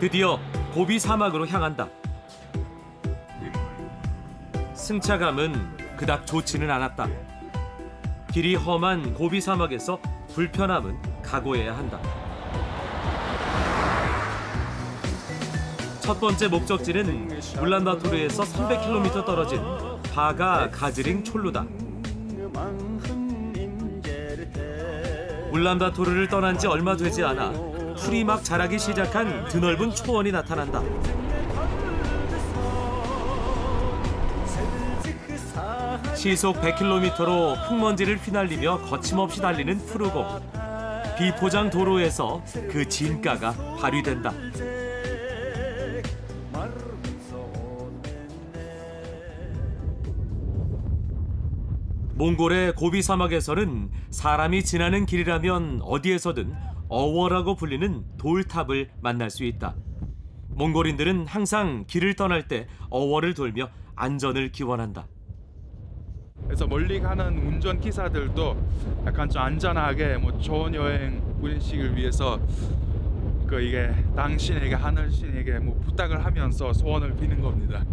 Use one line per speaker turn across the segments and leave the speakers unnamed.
드디어 고비 사막으로 향한다. 승차감은 그닥 좋지는 않았다. 길이 험한 고비 사막에서 불편함은 각오해야 한다. 첫 번째 목적지는 울란바토르에서 300km 떨어진 바가 가즈링 촐루다. 울란바토르를 떠난 지 얼마 되지 않아 풀이 막 자라기 시작한 드넓은 초원이 나타난다. 시속 100km로 흙먼지를 휘날리며 거침없이 달리는 푸르공. 비포장 도로에서 그 진가가 발휘된다. 몽골의 고비 사막에서는 사람이 지나는 길이라면 어디에서든 어워라고 불리는 돌탑을 만날 수 있다. 몽골인들은 항상 길을 떠날 때 어워를 돌며 안전을 기원한다.
그래서 멀리 가는 운전 기사들도 약간 좀 안전하게 뭐 좋은 여행 운식을 위해서 그 이게 당신에게 하늘신에게 뭐 부탁을 하면서 소원을 비는 겁니다.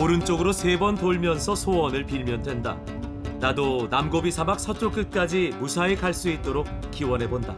오른쪽으로 세 번 돌면서 소원을 빌면 된다. 나도 남고비 사막 서쪽 끝까지 무사히 갈 수 있도록 기원해 본다.